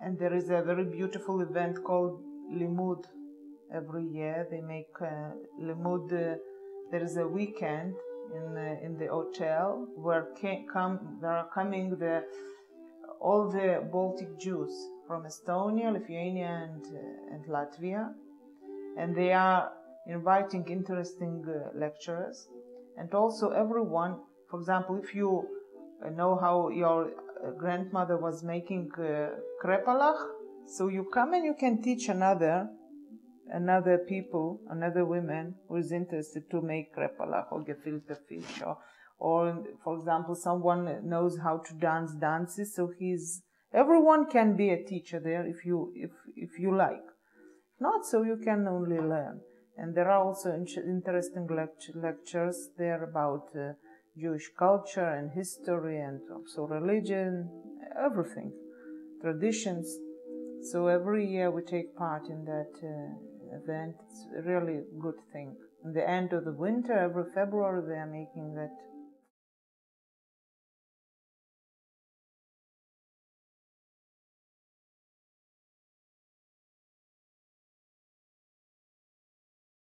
and there is a very beautiful event called Limmud every year. They make uh, Limmud. Uh, there is a weekend in the, in the hotel where come there are coming the all the Baltic Jews from Estonia, Lithuania, and uh, and Latvia, and they are inviting interesting uh, lecturers, and also everyone. For example, if you uh, know how your uh, grandmother was making uh, krepalach, so you come and you can teach another another people, another women who is interested to make krepalach or gefilte fish or, or for example, someone knows how to dance dances, so he's everyone can be a teacher there if you if if you like. Not so you can only learn. And there are also interesting lect- lectures there about uh, Jewish culture and history and also religion, everything, traditions. So every year we take part in that uh, event. It's a really good thing. In the end of the winter, every February, they are making that